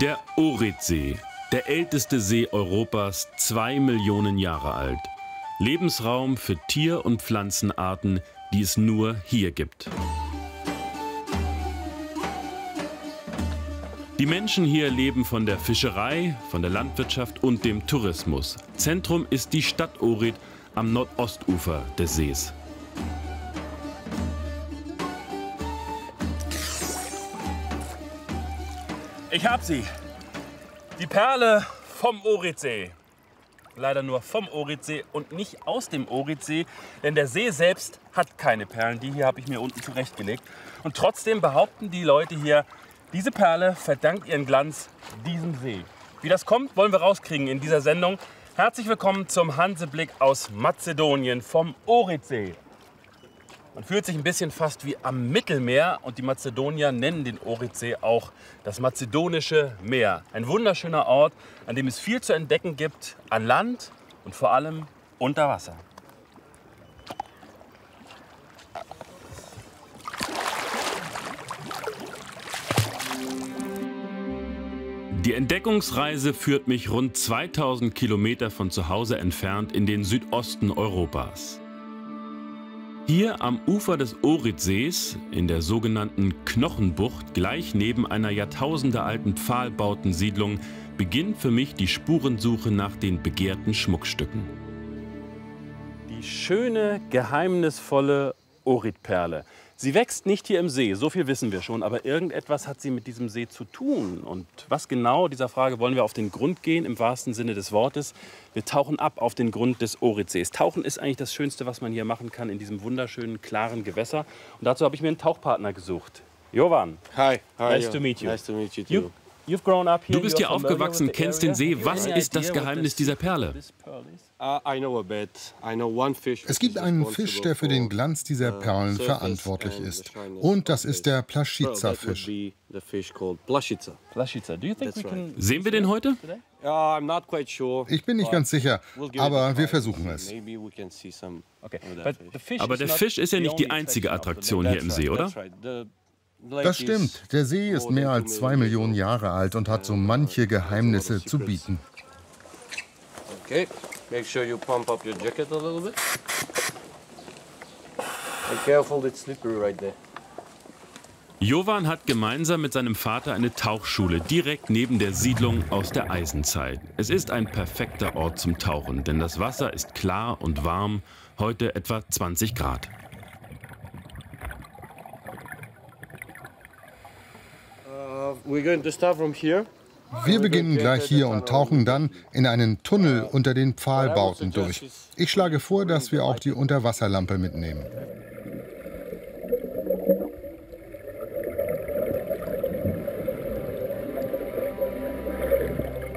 Der Oritsee, der älteste See Europas, zwei Millionen Jahre alt. Lebensraum für Tier- und Pflanzenarten, die es nur hier gibt. Die Menschen hier leben von der Fischerei, von der Landwirtschaft und dem Tourismus. Zentrum ist die Stadt Ohrid am Nordostufer des Sees. Ich hab sie. Die Perle vom Oritsee. Leider nur vom Oritsee und nicht aus dem Oritsee, denn der See selbst hat keine Perlen. Die hier habe ich mir unten zurechtgelegt. Und trotzdem behaupten die Leute hier, diese Perle verdankt ihren Glanz diesem See. Wie das kommt, wollen wir rauskriegen in dieser Sendung. Herzlich willkommen zum Hanseblick aus Mazedonien vom Oritsee. Man fühlt sich ein bisschen fast wie am Mittelmeer und die Mazedonier nennen den Oritsee auch das mazedonische Meer. Ein wunderschöner Ort, an dem es viel zu entdecken gibt, an Land und vor allem unter Wasser. Die Entdeckungsreise führt mich rund 2000 Kilometer von zu Hause entfernt in den Südosten Europas. Hier am Ufer des Ohridsees, in der sogenannten Knochenbucht, gleich neben einer jahrtausendealten Pfahlbautensiedlung, beginnt für mich die Spurensuche nach den begehrten Schmuckstücken. Die schöne, geheimnisvolle Ohridperle. Sie wächst nicht hier im See, so viel wissen wir schon, aber irgendetwas hat sie mit diesem See zu tun. Und was genau, dieser Frage wollen wir auf den Grund gehen, im wahrsten Sinne des Wortes. Wir tauchen ab auf den Grund des Oritsees. Tauchen ist eigentlich das Schönste, was man hier machen kann in diesem wunderschönen, klaren Gewässer. Und dazu habe ich mir einen Tauchpartner gesucht. Jovan. Hi, are Nice you? to meet you. Nice to meet you You, too. here, Du bist you're hier aufgewachsen, kennst den. See. Was ist das Geheimnis dieser Perle? Es gibt einen Fisch, der für den Glanz dieser uh, Perlen verantwortlich ist. Und das ist der Plaschica-Fisch. Sehen wir den heute? Uh, I'm not quite sure. Ich bin nicht but ganz sicher, aber try. wir versuchen es. Aber is der not Fisch ist ja the nicht die only einzige Attraktion hier im See, oder? Das stimmt. Der See ist mehr als zwei Millionen Jahre alt und hat so manche Geheimnisse zu bieten. Okay, make sure you pump up your jacket a little bit. And careful, it's slippery right there. Jovan hat gemeinsam mit seinem Vater eine Tauchschule direkt neben der Siedlung aus der Eisenzeit. Es ist ein perfekter Ort zum Tauchen, denn das Wasser ist klar und warm, heute etwa 20 Grad. Uh, we're going to start from here. Wir beginnen gleich hier und tauchen dann in einen Tunnel unter den Pfahlbauten durch. Ich schlage vor, dass wir auch die Unterwasserlampe mitnehmen.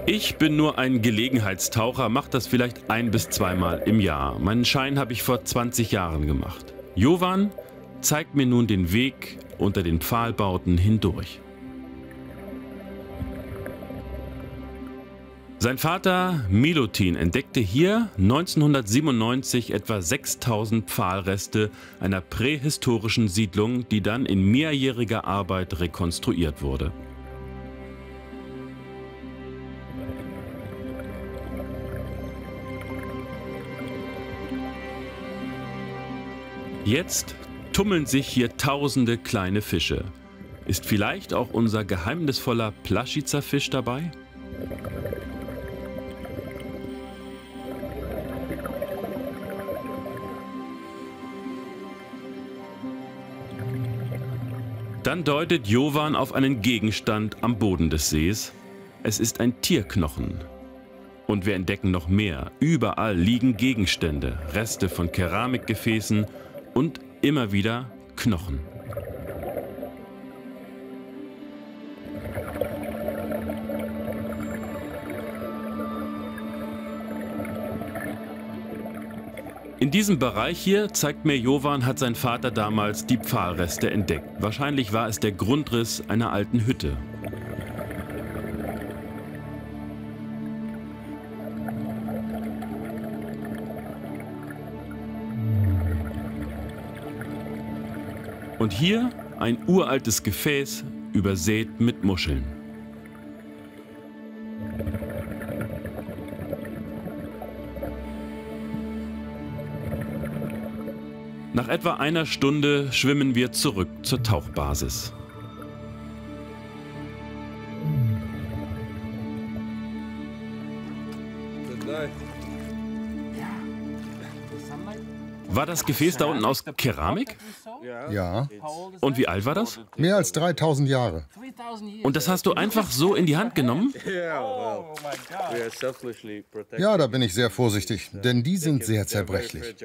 Ich bin nur ein Gelegenheitstaucher, mache das vielleicht ein bis zweimal im Jahr. Meinen Schein habe ich vor 20 Jahren gemacht. Jovan zeigt mir nun den Weg unter den Pfahlbauten hindurch. Sein Vater Milutin entdeckte hier 1997 etwa 6000 Pfahlreste einer prähistorischen Siedlung, die dann in mehrjähriger Arbeit rekonstruiert wurde. Jetzt tummeln sich hier tausende kleine Fische. Ist vielleicht auch unser geheimnisvoller Plaschica-Fisch dabei? Dann deutet Jovan auf einen Gegenstand am Boden des Sees. Es ist ein Tierknochen. Und wir entdecken noch mehr. Überall liegen Gegenstände, Reste von Keramikgefäßen und immer wieder Knochen. In diesem Bereich hier, zeigt mir Jovan, hat sein Vater damals die Pfahlreste entdeckt. Wahrscheinlich war es der Grundriss einer alten Hütte. Und hier ein uraltes Gefäß, übersät mit Muscheln. Nach etwa einer Stunde schwimmen wir zurück zur Tauchbasis. War das Gefäß da unten aus Keramik? Ja, Und wie alt war das? mehr als 3000 Jahre. Und das hast du einfach so in die Hand genommen? Ja, da bin ich sehr vorsichtig, denn die sind sehr zerbrechlich.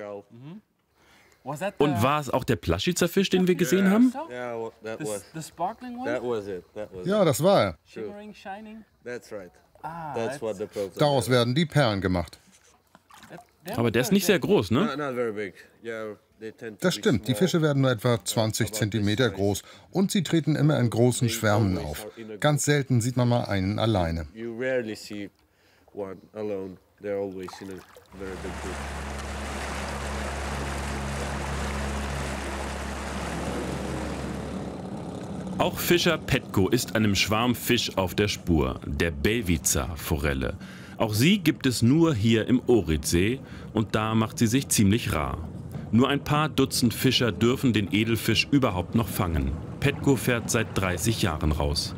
Und war es auch der Plaschitzer-Fisch, den wir gesehen haben? Ja, das war er. Shimmering, shining? that's right. that's what the pearls are. Daraus werden die Perlen gemacht. Aber der ist nicht sehr groß, ne? Das stimmt, die. Fische werden nur etwa 20 Zentimeter groß und sie treten immer in großen Schwärmen auf. Ganz selten sieht man mal einen alleine. You rarely see one alone. They're always in a very big group. Auch Fischer Petko ist einem Schwarmfisch auf der Spur, der Belvica-Forelle. Auch sie gibt es nur hier im Oritsee und da macht sie sich ziemlich rar. Nur ein paar Dutzend Fischer dürfen den Edelfisch überhaupt noch fangen. Petko fährt seit 30 Jahren raus.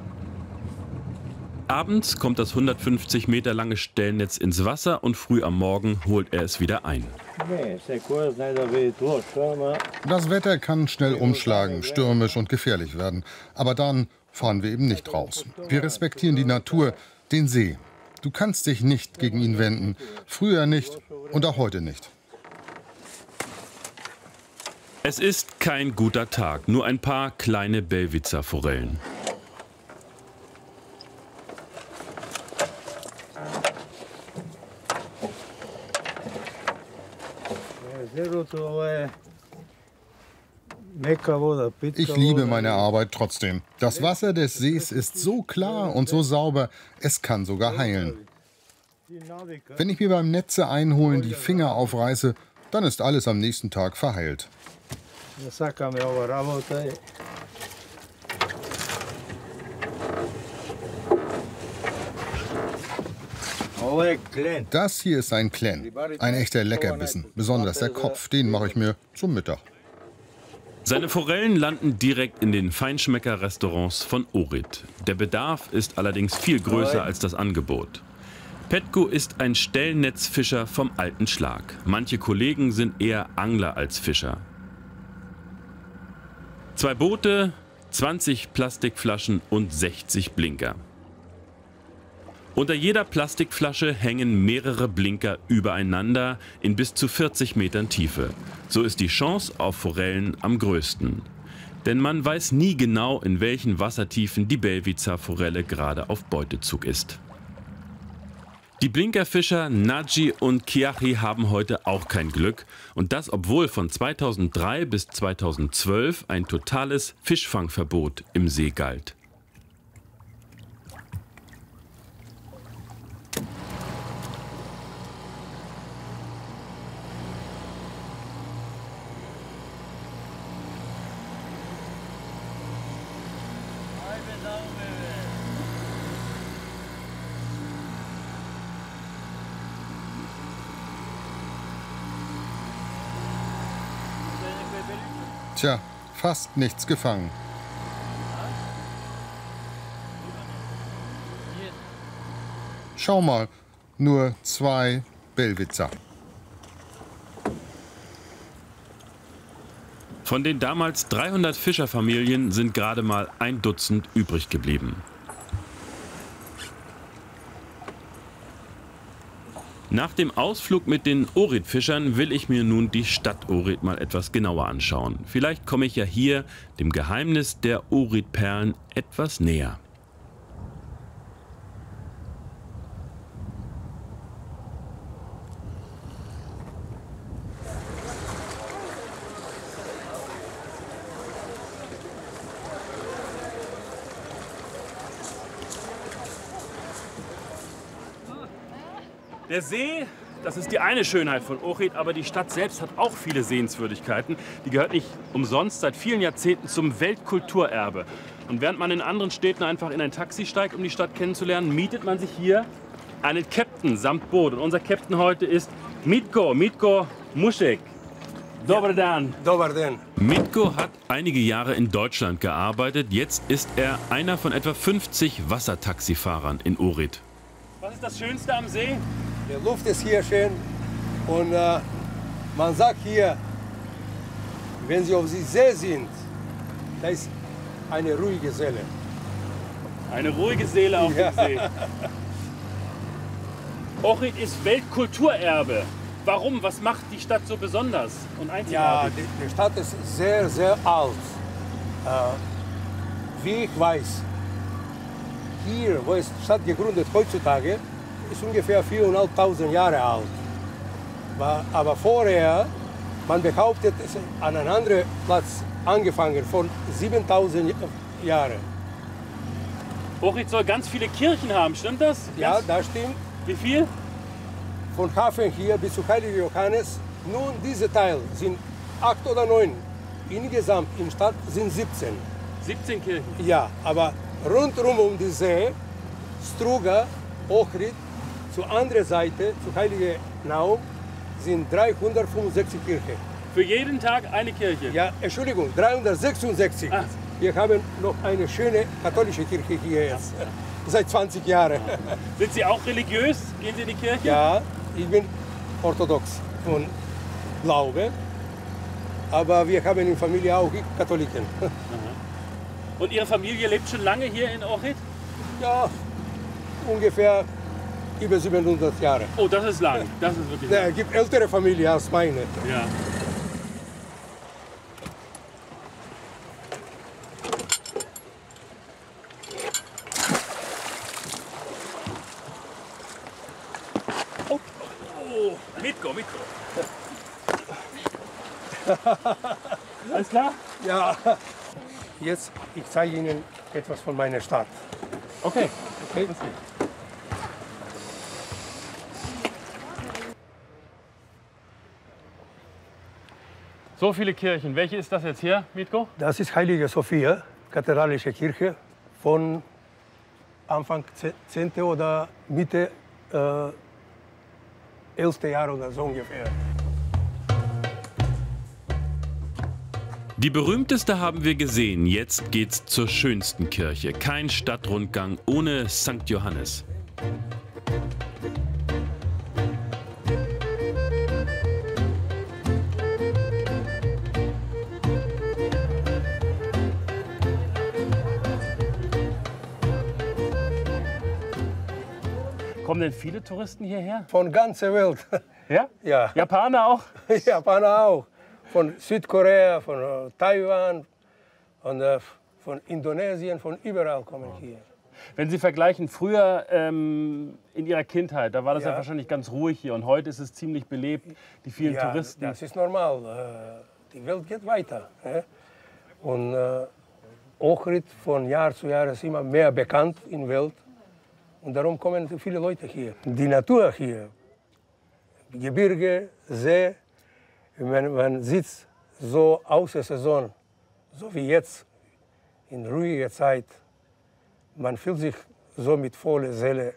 Abends kommt das 150 Meter lange Stellnetz ins Wasser und früh am Morgen holt er es wieder ein. Das Wetter kann schnell umschlagen, stürmisch und gefährlich werden. Aber dann fahren wir eben nicht raus. Wir respektieren die Natur, den See. Du kannst dich nicht gegen ihn wenden. Früher nicht und auch heute nicht. Es ist kein guter Tag, nur ein paar kleine Belvica-Forellen. Ich liebe meine Arbeit trotzdem. Das Wasser des Sees ist so klar und so sauber, es kann sogar heilen. Wenn ich mir beim Netze einholen die Finger aufreiße, dann ist alles am nächsten Tag verheilt. Das hier ist ein Klen, ein echter Leckerbissen. Besonders der Kopf, den mache ich mir zum Mittag. Seine Forellen landen direkt in den Feinschmecker-Restaurants von Orit. Der Bedarf ist allerdings viel größer als das Angebot. Petko ist ein Stellnetzfischer vom alten Schlag. Manche Kollegen sind eher Angler als Fischer. Zwei Boote, 20 Plastikflaschen und 60 Blinker. Unter jeder Plastikflasche hängen mehrere Blinker übereinander in bis zu 40 Metern Tiefe. So ist die Chance auf Forellen am größten. Denn man weiß nie genau, in welchen Wassertiefen die Belvica-Forelle gerade auf Beutezug ist. Die Blinkerfischer Naji und Kiachi haben heute auch kein Glück. Und das, obwohl von 2003 bis 2012 ein totales Fischfangverbot im See galt. Tja, fast nichts gefangen. Schau mal, nur zwei Bellwitzer. Von den damals 300 Fischerfamilien sind gerade mal ein Dutzend übrig geblieben. Nach dem Ausflug mit den Orit-Fischern will ich mir nun die Stadt Orit mal etwas genauer anschauen. Vielleicht komme ich ja hier dem Geheimnis der Orit-Perlen etwas näher. Der See, das ist die eine Schönheit von Ohrid, aber die Stadt selbst hat auch viele Sehenswürdigkeiten. Die gehört nicht umsonst seit vielen Jahrzehnten zum Weltkulturerbe. Und während man in anderen Städten einfach in ein Taxi steigt, um die Stadt kennenzulernen, mietet man sich hier einen Captain samt Boot. Und unser Captain heute ist Mitko, Mitko Muschek. Dobar dan. Dobar den. Mitko hat einige Jahre in Deutschland gearbeitet. Jetzt ist er einer von etwa 50 Wassertaxifahrern in Ohrid. Was ist das Schönste am See? Die Luft ist hier schön und äh, man sagt hier, wenn Sie auf die See sind, da ist eine ruhige Seele. Eine ruhige Seele auf Ja. dem See. Ohrid ist Weltkulturerbe. Warum? Was macht die Stadt so besonders und Ja, einzigartig? die, die Stadt ist sehr, sehr alt. Äh, wie ich weiß, hier, wo ist die Stadt gegründet heutzutage, ist ungefähr 4.500 Jahre alt. Aber vorher, man behauptet, es ist an einem anderen Platz angefangen, von 7.000 Jahren. Ohrid soll ganz viele Kirchen haben, stimmt das? Ja, Ganz- das stimmt. Wie viel? Von Hafen hier bis zu Heilige Johannes, nun dieser Teil sind acht oder neun. Insgesamt in der Stadt sind 17. 17 Kirchen. Ja, aber rundherum um die See, Struga, Ochrid, zur anderen Seite, zu Heilige Naum, sind 365 Kirchen. Für jeden Tag eine Kirche. Ja, Entschuldigung, 366. Ah. Wir haben noch eine schöne katholische Kirche hier jetzt, seit 20 Jahren. Sind Sie auch religiös? Gehen Sie in die Kirche? Ja, ich bin orthodox von Glaube, aber wir haben in der Familie auch Katholiken. Und Ihre Familie lebt schon lange hier in Ohrid? Ja, ungefähr über 700 Jahre. Oh, das ist lang. Das ist wirklich lang. Es gibt ältere Familien als meine. Ja. Oh, oh, Mitko, Mitko. Alles klar? Ja, jetzt ich zeige Ihnen etwas von meiner Stadt. Okay. Okay? So viele Kirchen. Welche ist das jetzt hier, Mitko? Das ist Heilige Sophia, kathedralische Kirche von Anfang 10. oder Mitte äh, 11. Jahr oder so ungefähr. Die berühmteste haben wir gesehen. Jetzt geht's zur schönsten Kirche. Kein Stadtrundgang ohne St. Johannes. Kommen denn viele Touristen hierher? Von ganzer Welt. Ja? Ja. Japaner auch? Japaner auch. Von Südkorea, von äh, Taiwan und äh, von Indonesien, von überall kommen hier. Wenn Sie vergleichen, früher ähm, in Ihrer Kindheit, da war das ja. Ja. wahrscheinlich ganz ruhig hier und heute ist es ziemlich belebt, die vielen Ja, Touristen. das ist normal. Äh, Die Welt geht weiter. Und äh, Ohrid von Jahr zu Jahr ist immer mehr bekannt in der Welt. Und darum kommen so viele Leute hier. Die Natur hier, Gebirge, See, wenn man sitzt so außer Saison, so wie jetzt, in ruhiger Zeit, man fühlt sich so mit voller Seele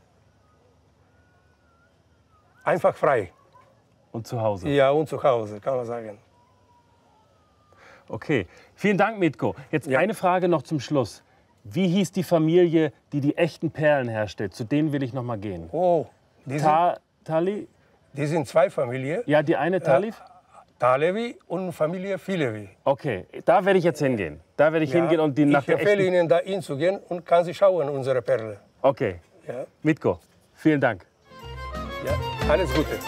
einfach frei. Und zu Hause. Ja, und zu Hause, kann man sagen. Okay, vielen Dank, Mitko. Jetzt Ja. eine Frage noch zum Schluss. Wie hieß die Familie, die die echten Perlen herstellt? Zu denen will ich noch mal gehen. Oh, die sind, Ta Tali? die sind zwei Familien, Ja, die eine Talif? Talevi und Familie Filevi. Okay, da werde ich jetzt hingehen. Da werde ich hingehen und die nach ich empfehle echten... Ihnen, da hinzugehen und kann Sie schauen, unsere Perle. Okay, Ja, Mitko, vielen Dank. ja, alles Gute.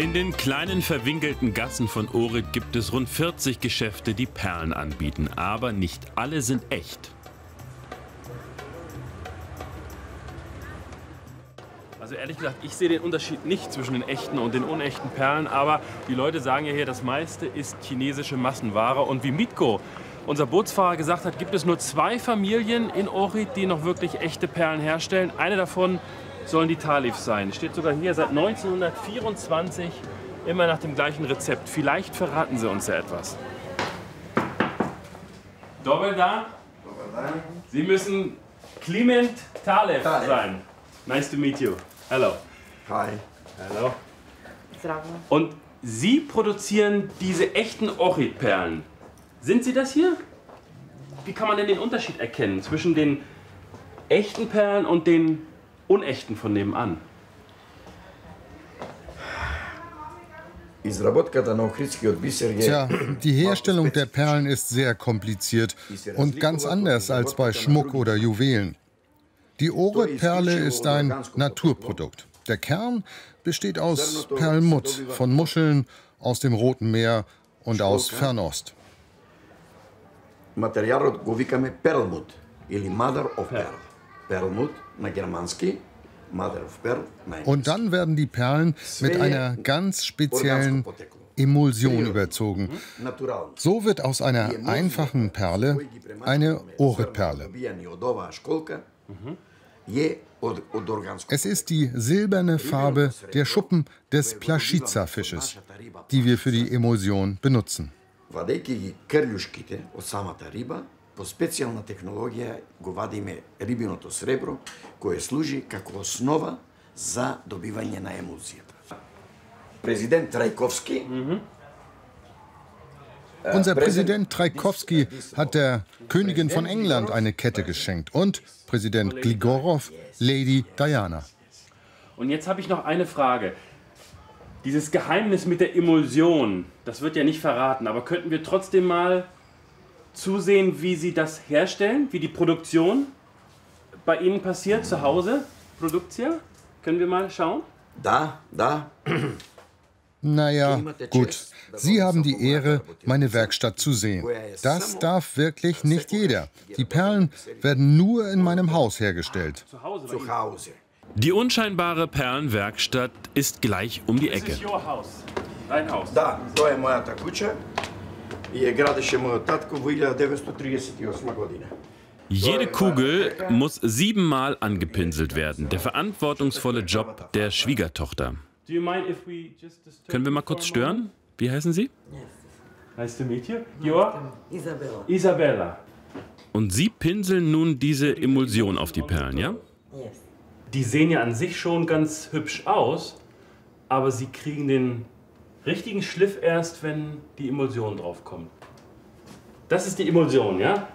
In den kleinen verwinkelten Gassen von Ohrid gibt es rund 40 Geschäfte, die Perlen anbieten. Aber nicht alle sind echt. Also ehrlich gesagt, ich sehe den Unterschied nicht zwischen den echten und den unechten Perlen, aber die Leute sagen ja hier, das meiste ist chinesische Massenware. Und wie Mitko, unser Bootsfahrer, gesagt hat, gibt es nur zwei Familien in Ohrid, die noch wirklich echte Perlen herstellen. Eine davon sollen die Talifs sein. Steht sogar hier seit 1924 immer nach dem gleichen Rezept. Vielleicht verraten sie uns ja etwas. Doppel da. Sie müssen Clement Talef sein. Nice to meet you. Hello. Hi. Hello. Und Sie produzieren diese echten Ochidperlen. Sind Sie das hier? Wie kann man denn den Unterschied erkennen zwischen den echten Perlen und den unechten von nebenan. Tja, die Herstellung der Perlen ist sehr kompliziert und ganz anders als bei Schmuck oder Juwelen. Die Ore-Perle ist ein Naturprodukt. Der Kern besteht aus Perlmutt von Muscheln aus dem Roten Meer und aus Fernost. Material Perlmutt, Perl. Perlmut, Germanski, Mother of Pearl. Und dann werden die Perlen mit einer ganz speziellen Emulsion überzogen. So wird aus einer einfachen Perle eine Ohretperle. Mhm. Es ist die silberne Farbe der Schuppen des Plaschica-Fisches, die wir für die Emulsion benutzen Вадейки ги крлюшките от самата риба, по специјална технологија го вадиме рибиното сребро, кое служи како основа за добивање на емулзијата. Президент Трајковски Unser Präsident Traikowski hat der Königin von England eine Kette geschenkt und Präsident Gligorov Lady Diana. Und jetzt habe ich noch eine Frage. Dieses Geheimnis mit der Emulsion, das wird ja nicht verraten, aber könnten wir trotzdem mal zusehen, wie sie das herstellen, wie die Produktion bei Ihnen passiert zu Hause? Produktion? Können wir mal schauen? Da, da. Naja, gut. Sie haben die Ehre, meine Werkstatt zu sehen. Das darf wirklich nicht jeder. Die Perlen werden nur in meinem Haus hergestellt. Zu Hause. Die unscheinbare Perlenwerkstatt ist gleich um die Ecke. Dein Haus. Da, to je moja. Jede Kugel muss siebenmal angepinselt werden. Der verantwortungsvolle Job der Schwiegertochter. Können wir mal kurz stören? Wie heißen Sie? Nice to meet you. You? Isabella. Isabella. Und Sie pinseln nun diese Emulsion auf die Perlen, ja? Die sehen ja an sich schon ganz hübsch aus, aber sie kriegen den richtigen Schliff erst, wenn die Emulsion draufkommt. Das ist die Emulsion, ja?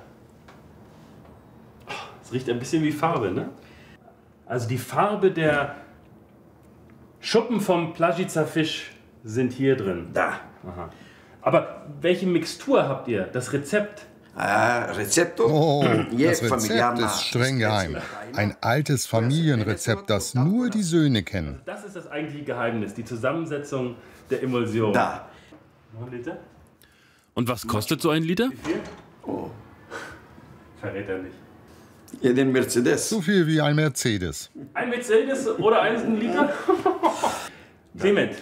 Es riecht ein bisschen wie Farbe, ne? Also die Farbe der Schuppen vom Plagica Fisch sind hier drin. Da. Aha. Aber welche Mixtur habt ihr? Das Rezept? Ah, Rezepto? Oh, das Rezept ist streng geheim. Ein altes Familienrezept, das nur die Söhne kennen. Das ist das eigentliche Geheimnis, die Zusammensetzung der Emulsion. Da. Noch ein Liter? Und was kostet so ein Liter? Wie viel? Oh. Verräterlich. er. Ja, den Mercedes. So viel wie ein Mercedes. Ein Mercedes oder ein Liter? Clement,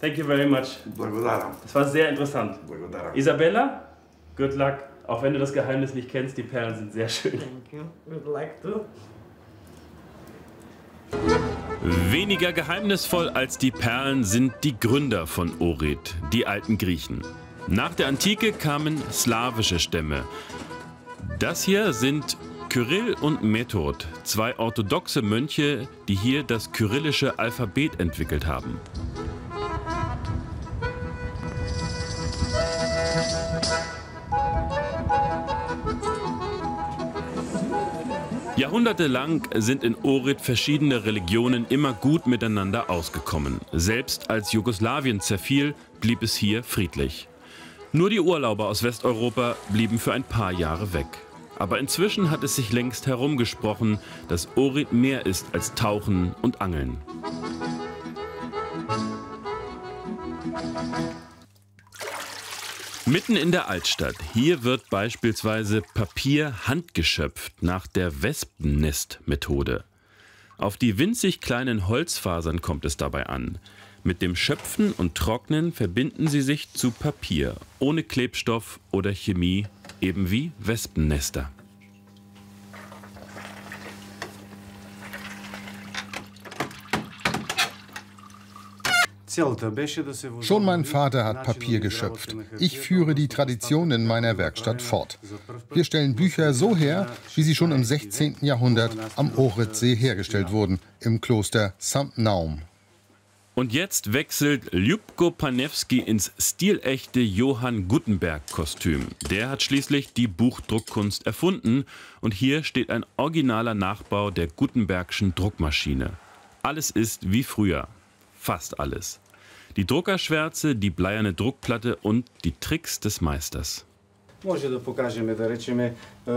thank you very much. Das war sehr interessant. Isabella, good luck. Auch wenn du das Geheimnis nicht kennst, die Perlen sind sehr schön. Thank you. Good luck too. Weniger geheimnisvoll als die Perlen sind die Gründer von Orit, die alten Griechen. Nach der Antike kamen slawische Stämme. Das hier sind Kyrill und Method, zwei orthodoxe Mönche, die hier das kyrillische Alphabet entwickelt haben. Jahrhundertelang sind in Ohrid verschiedene Religionen immer gut miteinander ausgekommen. Selbst als Jugoslawien zerfiel, blieb es hier friedlich. Nur die Urlauber aus Westeuropa blieben für ein paar Jahre weg. Aber inzwischen hat es sich längst herumgesprochen, dass Ohrid mehr ist als Tauchen und Angeln. Mitten in der Altstadt. Hier wird beispielsweise Papier handgeschöpft nach der Wespennest-Methode. Auf die winzig kleinen Holzfasern kommt es dabei an. Mit dem Schöpfen und Trocknen verbinden sie sich zu Papier, ohne Klebstoff oder Chemie, eben wie Wespennester. Schon mein Vater hat Papier geschöpft. Ich führe die Tradition in meiner Werkstatt fort. Wir stellen Bücher so her, wie sie schon im 16. Jahrhundert am Ohritsee hergestellt wurden, im Kloster St. Naum. Und jetzt wechselt Ljubko Panewski ins stilechte Johann Gutenberg-Kostüm. Der hat schließlich die Buchdruckkunst erfunden und hier steht ein originaler Nachbau der Gutenbergschen Druckmaschine. Alles ist wie früher. Fast alles. Die Druckerschwärze, die bleierne Druckplatte und die Tricks des Meisters.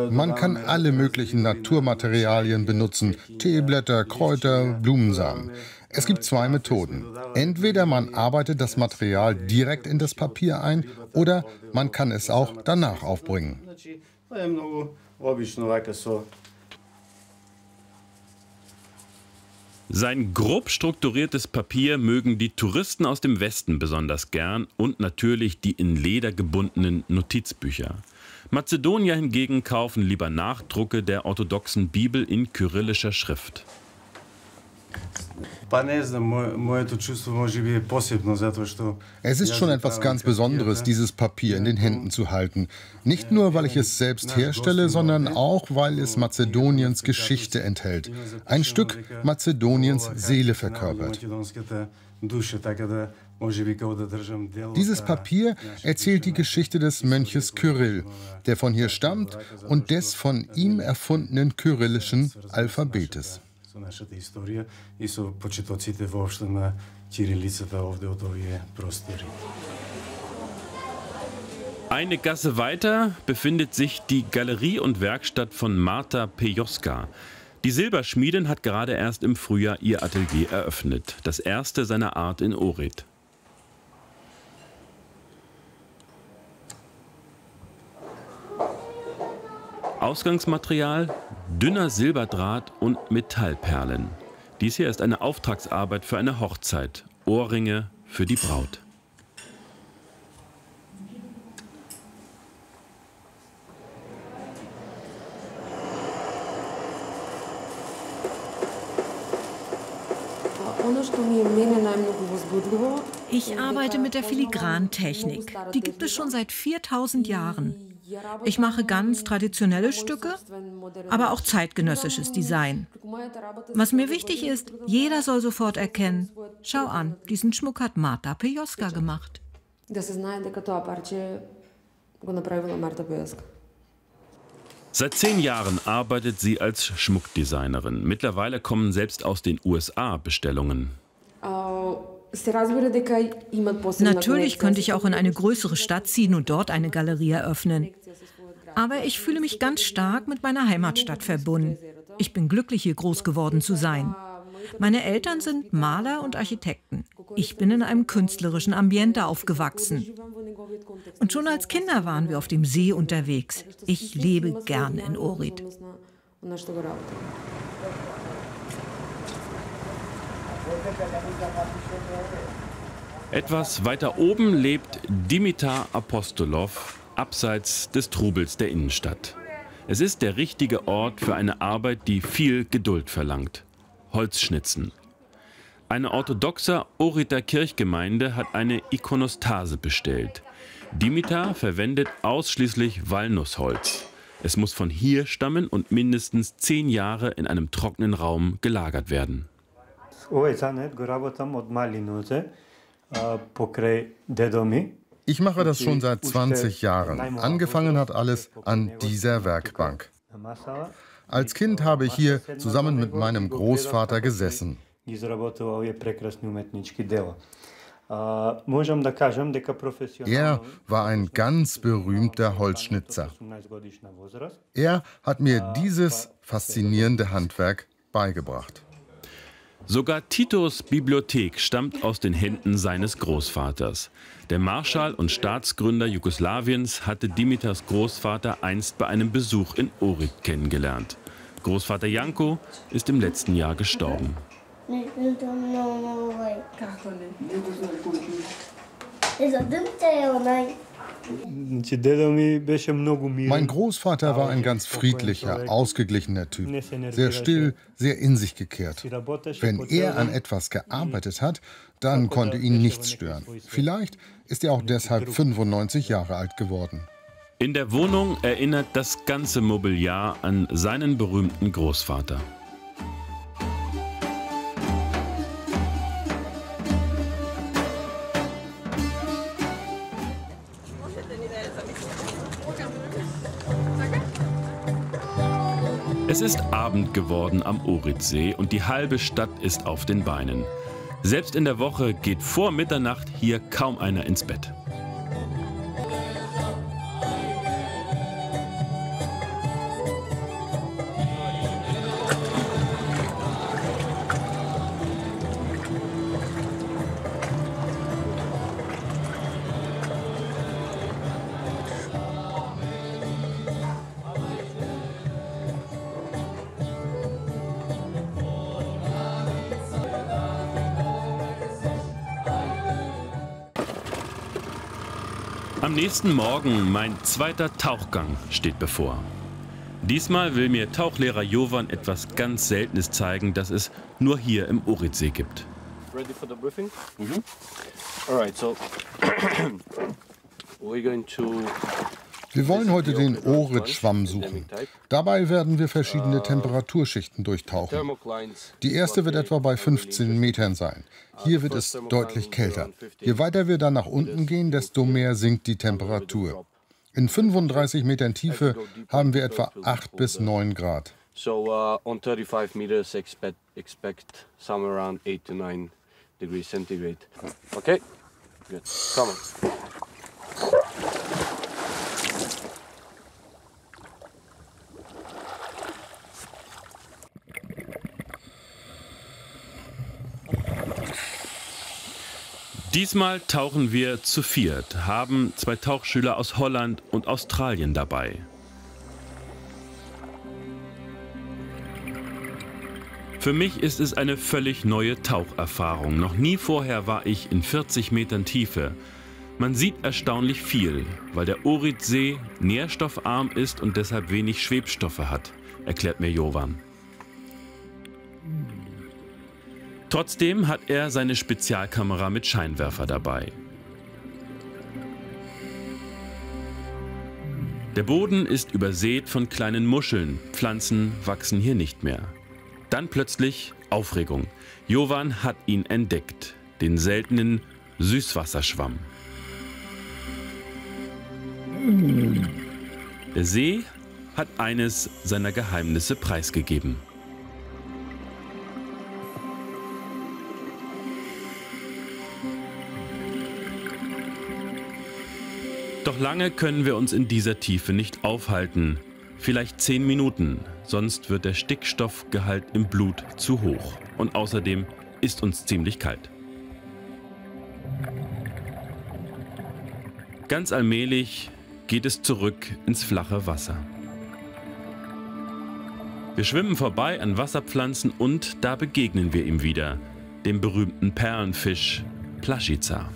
Man kann alle möglichen Naturmaterialien benutzen, Teeblätter, Kräuter, Blumensamen. Es gibt zwei Methoden. Entweder man arbeitet das Material direkt in das Papier ein oder man kann es auch danach aufbringen. Sein grob strukturiertes Papier mögen die Touristen aus dem Westen besonders gern und natürlich die in Leder gebundenen Notizbücher. Mazedonier hingegen kaufen lieber Nachdrucke der orthodoxen Bibel in kyrillischer Schrift. Es ist schon etwas ganz Besonderes, dieses Papier in den Händen zu halten. Nicht nur, weil ich es selbst herstelle, sondern auch, weil es Mazedoniens Geschichte enthält. Ein Stück Mazedoniens Seele verkörpert. Dieses Papier erzählt die Geschichte des Mönches Kyrill, der von hier stammt und des von ihm erfundenen kyrillischen Alphabetes со нашата историја и со почетоците воопшто на Кирилицата овде од овие простори. Eine Gasse weiter befindet sich die Galerie und Werkstatt von Marta Pejoska. Die Silberschmiedin hat gerade erst im Frühjahr ihr Atelier eröffnet, das erste seiner Art in Ohrid. Ausgangsmaterial dünner Silberdraht und Metallperlen. Dies hier ist eine Auftragsarbeit für eine Hochzeit. Ohrringe für die Braut. Ich arbeite mit der Filigrantechnik. Die gibt es schon seit 4000 Jahren. Ich mache ganz traditionelle Stücke, aber auch zeitgenössisches Design. Was mir wichtig ist, jeder soll sofort erkennen, schau an, diesen Schmuck hat Marta Pejoska gemacht. Seit zehn Jahren arbeitet sie als Schmuckdesignerin. Mittlerweile kommen selbst aus den USA Bestellungen. Natürlich könnte ich auch in eine größere Stadt ziehen und dort eine Galerie eröffnen. Aber ich fühle mich ganz stark mit meiner Heimatstadt verbunden. Ich bin glücklich, hier groß geworden zu sein. Meine Eltern sind Maler und Architekten. Ich bin in einem künstlerischen Ambiente aufgewachsen. Und schon als Kinder waren wir auf dem See unterwegs. Ich lebe gern in Ohrid. Etwas weiter oben lebt Dimitar Apostolov, abseits des Trubels der Innenstadt. Es ist der richtige Ort für eine Arbeit, die viel Geduld verlangt. Holzschnitzen. Eine orthodoxe Oriter Kirchgemeinde hat eine Ikonostase bestellt. Dimitar verwendet ausschließlich Walnussholz. Es muss von hier stammen und mindestens zehn Jahre in einem trockenen Raum gelagert werden. Ich mache das schon seit 20 Jahren. Angefangen hat alles an dieser Werkbank. Als Kind habe ich hier zusammen mit meinem Großvater gesessen. Er war ein ganz berühmter Holzschnitzer. Er hat mir dieses faszinierende Handwerk beigebracht. Sogar Titos Bibliothek stammt aus den Händen seines Großvaters. Der Marschall und Staatsgründer Jugoslawiens hatte Dimitars Großvater einst bei einem Besuch in Ohrid kennengelernt. Großvater Janko ist im letzten Jahr gestorben. Mein Großvater war ein ganz friedlicher, ausgeglichener Typ. Sehr still, sehr in sich gekehrt. Wenn er an etwas gearbeitet hat, dann konnte ihn nichts stören. Vielleicht ist er auch deshalb 95 Jahre alt geworden. In der Wohnung erinnert das ganze Mobiliar an seinen berühmten Großvater. Es ist Abend geworden am Oritsee und die halbe Stadt ist auf den Beinen. Selbst in der Woche geht vor Mitternacht hier kaum einer ins Bett. Nächsten Morgen mein zweiter Tauchgang steht bevor. Diesmal will mir Tauchlehrer Jovan etwas ganz Seltenes zeigen, das es nur hier im Oritsee gibt. Ready for the briefing? Mm-hmm. All right, so we're going to Wir wollen heute den Orit-Schwamm suchen. Dabei werden wir verschiedene Temperaturschichten durchtauchen. Die erste wird etwa bei 15 Metern sein. Hier wird es deutlich kälter. Je weiter wir dann nach unten gehen, desto mehr sinkt die Temperatur. In 35 Metern Tiefe haben wir etwa 8 bis 9 Grad. So uh, on 35 meters, expect expect somewhere around 8 to 9 degrees centigrade. Okay, good. Come on. Diesmal tauchen wir zu viert, haben zwei Tauchschüler aus Holland und Australien dabei. Für mich ist es eine völlig neue Taucherfahrung. Noch nie vorher war ich in 40 Metern Tiefe. Man sieht erstaunlich viel, weil der Oritsee nährstoffarm ist und deshalb wenig Schwebstoffe hat, erklärt mir Jovan. Trotzdem hat er seine Spezialkamera mit Scheinwerfer dabei. Der Boden ist übersät von kleinen Muscheln, Pflanzen wachsen hier nicht mehr. Dann plötzlich Aufregung. Jovan hat ihn entdeckt, den seltenen Süßwasserschwamm. Der See hat eines seiner Geheimnisse preisgegeben. Doch lange können wir uns in dieser Tiefe nicht aufhalten. Vielleicht zehn Minuten, sonst wird der Stickstoffgehalt im Blut zu hoch. Und außerdem ist uns ziemlich kalt. Ganz allmählich geht es zurück ins flache Wasser. Wir schwimmen vorbei an Wasserpflanzen und da begegnen wir ihm wieder, dem berühmten Perlenfisch Plaschica.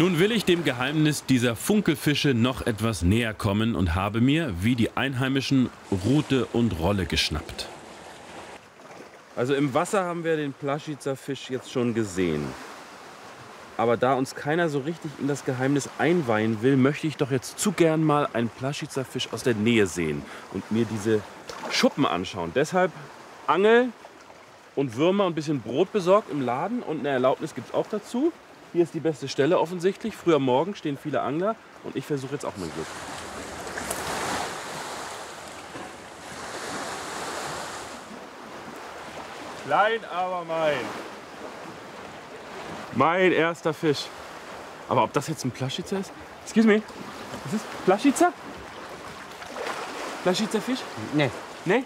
Nun will ich dem Geheimnis dieser Funkelfische noch etwas näher kommen und habe mir, wie die Einheimischen, Rute und Rolle geschnappt. Also im Wasser haben wir den Plaschica-Fisch jetzt schon gesehen. Aber da uns keiner so richtig in das Geheimnis einweihen will, möchte ich doch jetzt zu gern mal einen Plaschica-Fisch aus der Nähe sehen und mir diese Schuppen anschauen. Deshalb Angel und Würmer und ein bisschen Brot besorgt im Laden und eine Erlaubnis gibt es auch dazu. Hier ist die beste Stelle offensichtlich. Früher Morgen stehen viele Angler und ich versuche jetzt auch mein Glück. Klein, aber mein. Mein erster Fisch. Aber ob das jetzt ein Plaschica ist? Excuse me. Was ist Plaschica? Plaschica Fisch? Nee, Nee?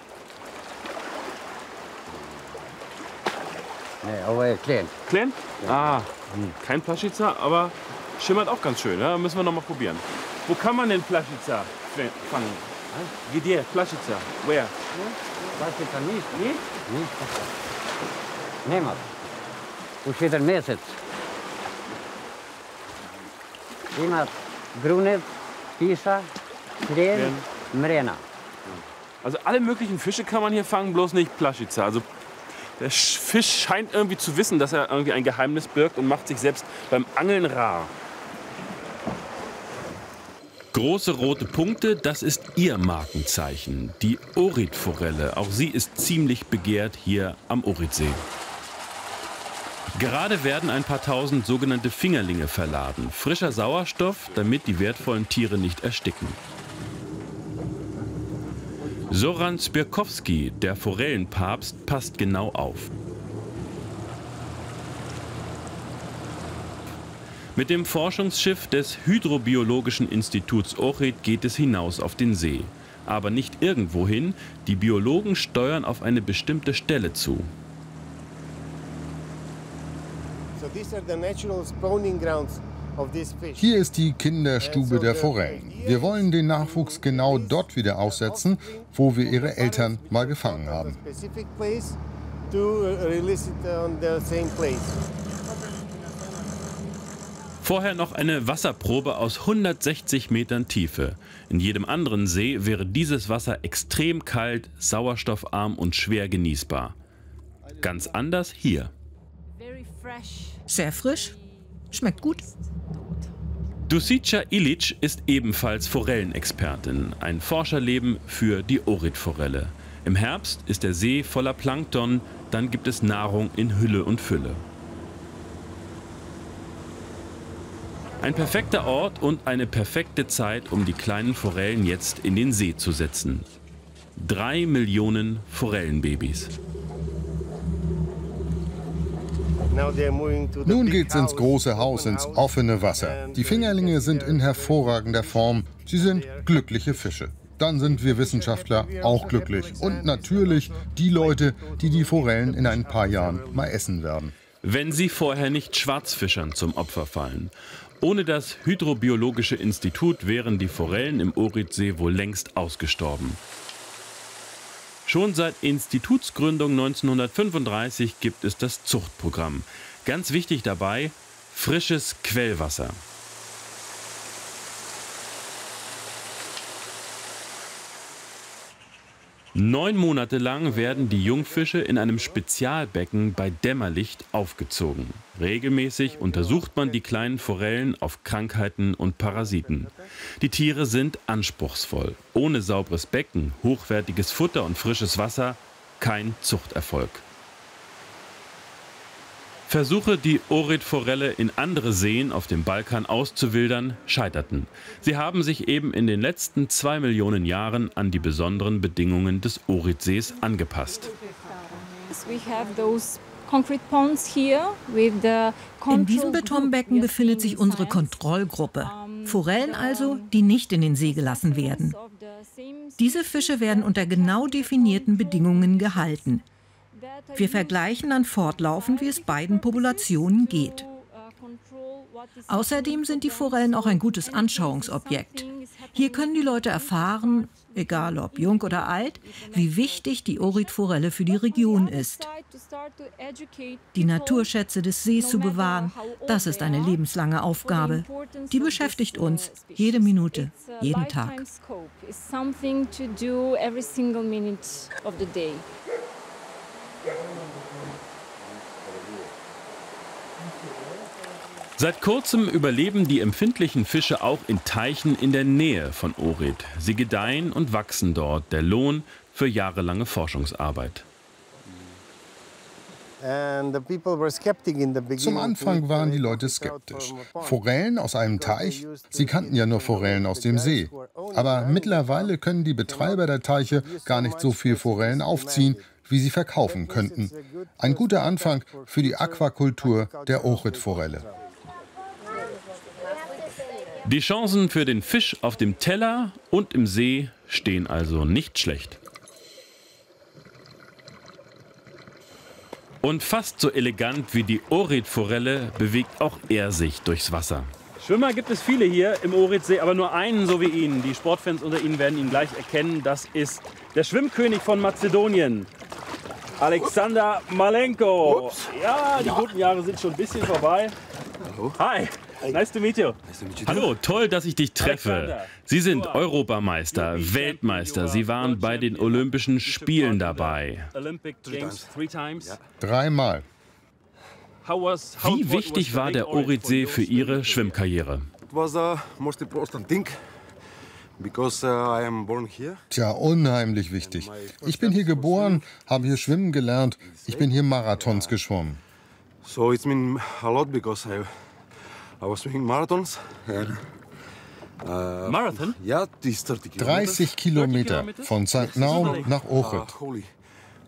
nee, aber klein. Klein? Ah, kein Plaschica, aber schimmert auch ganz schön. Ja? Müssen wir noch mal probieren. Wo kann man denn Plaschica fe- fangen? Где Plaschica? Where? Was ist da nicht? Nee? Nicht. Niemand. Už wieder месяц. Има Brunet, Pisa, Klen, Mrena. Also alle möglichen Fische kann man hier fangen, bloß nicht Plaschica. Also der Sch- Fisch scheint irgendwie zu wissen, dass er irgendwie ein Geheimnis birgt und macht sich selbst beim Angeln rar. Große rote Punkte, das ist ihr Markenzeichen. Die Oritforelle, auch sie ist ziemlich begehrt hier am Oritsee. Gerade werden ein paar tausend sogenannte Fingerlinge verladen. Frischer Sauerstoff, damit die wertvollen Tiere nicht ersticken. Soran Spirkowski, der Forellenpapst, passt genau auf. Mit dem Forschungsschiff des Hydrobiologischen Instituts Ohrid geht es hinaus auf den See. Aber nicht irgendwohin, die Biologen steuern auf eine bestimmte Stelle zu. Hier ist die Kinderstube der Forellen. Wir wollen den Nachwuchs genau dort wieder aussetzen, wo wir ihre Eltern mal gefangen haben. Vorher noch eine Wasserprobe aus 160 Metern Tiefe. In jedem anderen See wäre dieses Wasser extrem kalt, sauerstoffarm und schwer genießbar. Ganz anders hier. Sehr frisch, schmeckt gut. Dusica Ilic ist ebenfalls Forellenexpertin, ein Forscherleben für die Oritforelle. Im Herbst ist der See voller Plankton, dann gibt es Nahrung in Hülle und Fülle. Ein perfekter Ort und eine perfekte Zeit, um die kleinen Forellen jetzt in den See zu setzen. Drei Millionen Forellenbabys. Nun geht's ins große Haus, ins offene Wasser. Die Fingerlinge sind in hervorragender Form. Sie sind glückliche Fische. Dann sind wir Wissenschaftler auch glücklich. Und natürlich die Leute, die die Forellen in ein paar Jahren mal essen werden. Wenn sie vorher nicht Schwarzfischern zum Opfer fallen. Ohne das Hydrobiologische Institut wären die Forellen im Oritsee wohl längst ausgestorben. Schon seit Institutsgründung 1935 gibt es das Zuchtprogramm. Ganz wichtig dabei, frisches Quellwasser. Neun Monate lang werden die Jungfische in einem Spezialbecken bei Dämmerlicht aufgezogen. Regelmäßig untersucht man die kleinen Forellen auf Krankheiten und Parasiten. Die Tiere sind anspruchsvoll. Ohne sauberes Becken, hochwertiges Futter und frisches Wasser kein Zuchterfolg. Versuche, die Orit-Forelle in andere Seen auf dem Balkan auszuwildern, scheiterten. Sie haben sich eben in den letzten zwei Millionen Jahren an die besonderen Bedingungen des Oritsees angepasst. In diesem Betonbecken befindet sich unsere Kontrollgruppe. Forellen also, die nicht in den See gelassen werden. Diese Fische werden unter genau definierten Bedingungen gehalten. Wir vergleichen dann fortlaufend, wie es beiden Populationen geht. Außerdem sind die Forellen auch ein gutes Anschauungsobjekt. Hier können die Leute erfahren, egal ob jung oder alt, wie wichtig die Oritforelle für die Region ist. Die Naturschätze des Sees zu bewahren, das ist eine lebenslange Aufgabe. Die beschäftigt uns jede Minute, jeden Tag. Seit kurzem überleben die empfindlichen Fische auch in Teichen in der Nähe von Ohrid. Sie gedeihen und wachsen dort, der Lohn für jahrelange Forschungsarbeit. Zum Anfang waren die Leute skeptisch. Forellen aus einem Teich? Sie kannten ja nur Forellen aus dem See. Aber mittlerweile können die Betreiber der Teiche gar nicht so viel Forellen aufziehen, wie sie verkaufen könnten. Ein guter Anfang für die Aquakultur der Ochritforelle. Die Chancen für den Fisch auf dem Teller und im See stehen also nicht schlecht. Und fast so elegant wie die Oritforelle bewegt auch er sich durchs Wasser. Schwimmer gibt es viele hier im Oritsee, aber nur einen so wie ihn. Die Sportfans unter Ihnen werden ihn gleich erkennen. Das ist der Schwimmkönig von Mazedonien, Alexander Malenko. Ups. Ja, die ja. guten Jahre sind schon ein bisschen vorbei. Hallo. Hi. Nice to meet you. Hallo, toll, dass ich dich treffe. Sie sind Europameister, Weltmeister. Sie waren bei den Olympischen Spielen dabei. Dreimal. Wie wichtig war der Oritsee für Ihre Schwimmkarriere? Because uh, I am born here. Tja, unheimlich wichtig. Ich bin hier geboren, habe hier schwimmen gelernt, ich bin hier Marathons geschwommen. So it's been a lot because I, I was swimming marathons. And, uh, Marathon? Ja, die ist 30 Kilometer. 30 Kilometer von St. Naum nach Ochrid. Uh, holy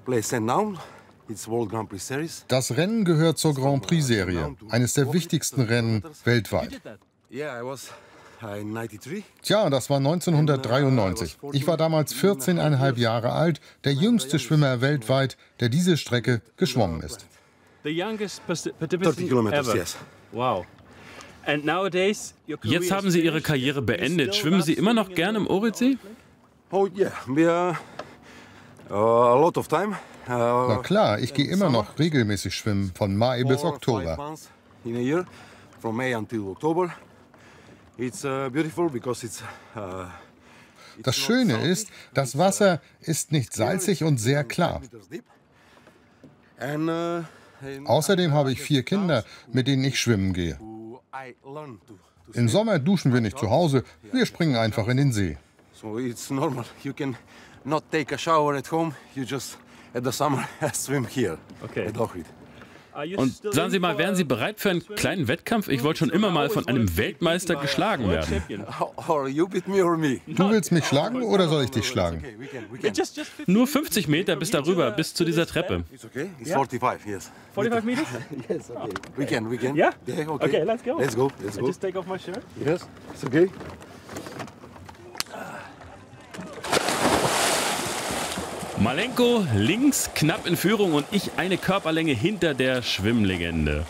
place St. Naum. It's World Grand Prix Series. Das Rennen gehört zur Grand Prix-Serie, eines der wichtigsten Rennen weltweit. Uh, in 93. Tja, das war 1993. Ich war damals 14,5 Jahre alt, der jüngste Schwimmer weltweit, der diese Strecke geschwommen ist. The youngest partic- 30 participant kilometers, ever. yes. Wow. Jetzt haben Sie Ihre. Karriere You beendet. Schwimmen Sie immer noch gern im Oridsee? Oh yeah, we are uh, a lot of time. Uh, Na klar, ich gehe immer noch regelmäßig schwimmen, von Mai bis Oktober. uh. Uh, Das Schöne ist, das Wasser ist nicht salzig und sehr klar. Uh, Außerdem habe ich vier Kinder, mit denen ich schwimmen gehe. Im Sommer duschen wir nicht zu Hause, wir springen einfach in den See. So it's normal. You can not take a shower at home. You just at the summer swim here Okay. at you Und sagen Sie mal, for wären a Sie bereit für einen kleinen Wettkampf? Ich wollte schon immer mal von einem Weltmeister geschlagen werden. champion? Or you beat me or me. Du willst mich schlagen oder soll ich dich schlagen? Okay, we can. We can. Just, just 50, Nur 50 Meter bis darüber, bis zu dieser Treppe. It's okay. It's 45. Yes. 45 meters? Yes. Okay. We can. We can. Yeah? Yeah. Okay. Okay, let's go. Let's go. Let's I go. just take off my shirt. Yes. It's okay. Malenko links knapp in Führung und ich eine Körperlänge hinter der Schwimmlegende.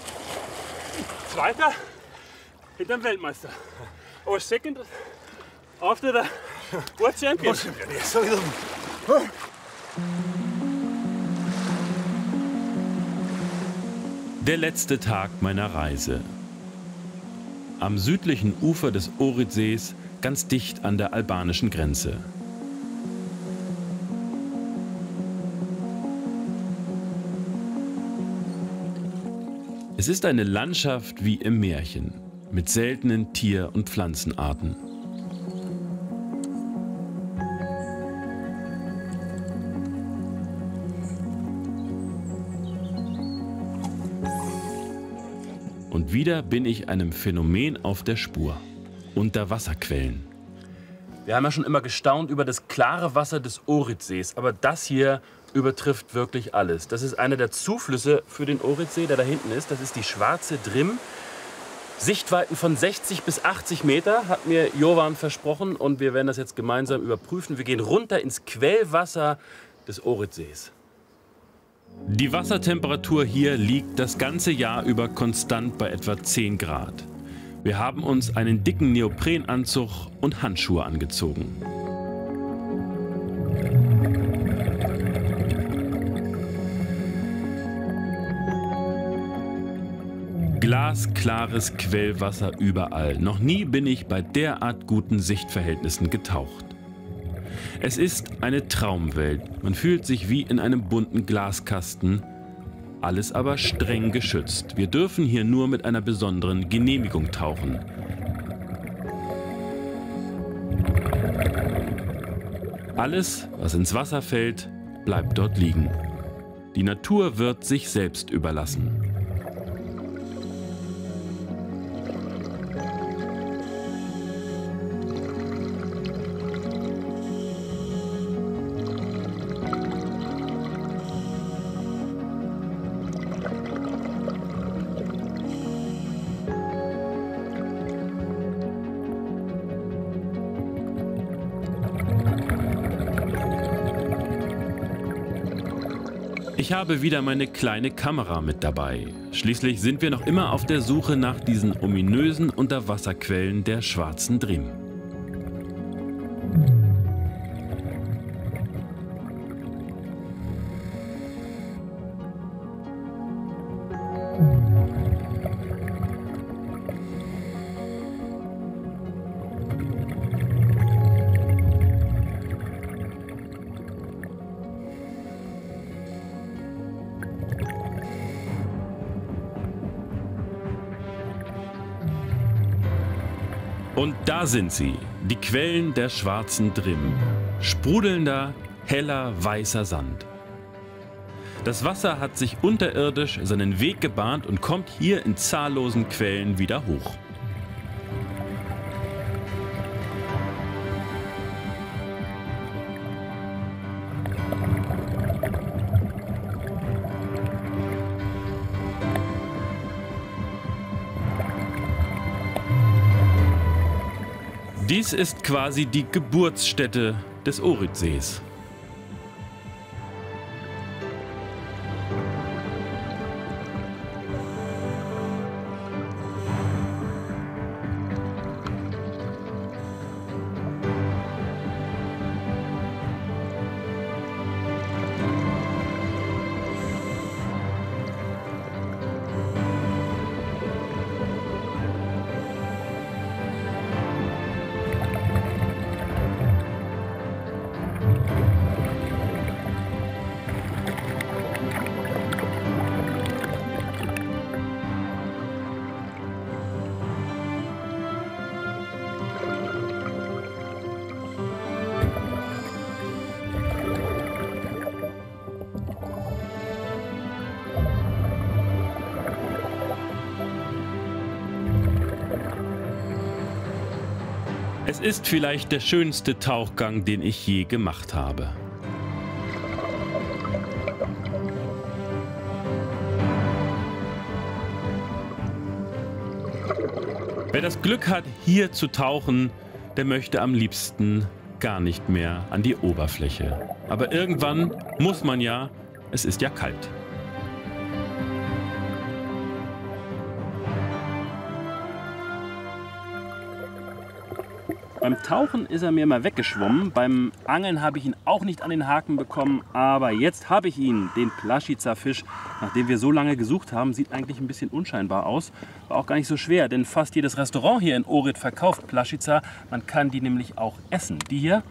Zweiter hinterm Weltmeister. Or second after the world champion. Yes. It Der letzte Tag meiner Reise. Am südlichen Ufer des Ohridsees, ganz dicht an der albanischen Grenze. Es ist eine Landschaft wie im Märchen, mit seltenen Tier- und Pflanzenarten. Und wieder bin ich einem Phänomen auf der Spur. Unterwasserquellen. Wir haben ja schon immer gestaunt über das klare Wasser des Ohridsees, aber das hier übertrifft wirklich alles. Das ist einer der Zuflüsse für den Ohridsee, der da hinten ist. Das ist die Schwarze Drim. Sichtweiten von 60 bis 80 Meter hat mir Jovan versprochen und wir werden das jetzt gemeinsam überprüfen. Wir gehen runter ins Quellwasser des Ohridsees. Die Wassertemperatur hier liegt das ganze Jahr über konstant bei etwa 10 Grad. Wir haben uns einen dicken Neoprenanzug und Handschuhe angezogen. Glasklares Quellwasser überall. Noch nie bin ich bei derart guten Sichtverhältnissen getaucht. Es ist eine Traumwelt. Man fühlt sich wie in einem bunten Glaskasten. Alles aber streng geschützt. Wir dürfen hier nur mit einer besonderen Genehmigung tauchen. Alles, was ins Wasser fällt, bleibt dort liegen. Die Natur wird sich selbst überlassen. Ich habe wieder meine kleine Kamera mit dabei. Schließlich sind wir noch immer auf der Suche nach diesen ominösen Unterwasserquellen der schwarzen Drim. Da sind sie, die Quellen der schwarzen Drim. Sprudelnder, heller, weißer Sand. Das Wasser hat sich unterirdisch seinen Weg gebahnt und kommt hier in zahllosen Quellen wieder hoch. Dies ist quasi die Geburtsstätte des Oritsees. Es ist vielleicht der schönste Tauchgang, den ich je gemacht habe. Wer das Glück hat, hier zu tauchen, der möchte am liebsten gar nicht mehr an die Oberfläche. Aber irgendwann muss man ja, es ist ja kalt. Beim Tauchen ist er mir mal weggeschwommen. Beim Angeln habe ich ihn auch nicht an den Haken bekommen. Aber jetzt habe ich ihn, den Plaschica-Fisch, nachdem wir so lange gesucht haben. Sieht eigentlich ein bisschen unscheinbar aus. War auch gar nicht so schwer, denn fast jedes Restaurant hier in Ohrid verkauft Plaschica. Man kann die nämlich auch essen. Die hier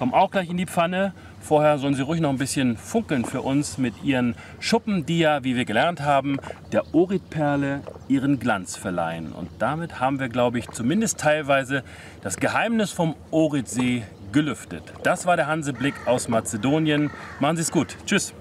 kommen auch gleich in die Pfanne. Vorher sollen sie ruhig noch ein bisschen funkeln für uns mit ihren Schuppen, die ja, wie wir gelernt haben, der Oritperle ihren Glanz verleihen. Und damit haben wir, glaube ich, zumindest teilweise das Geheimnis vom Oritsee gelüftet. Das war der Hanseblick aus Mazedonien. Machen Sie es gut. Tschüss.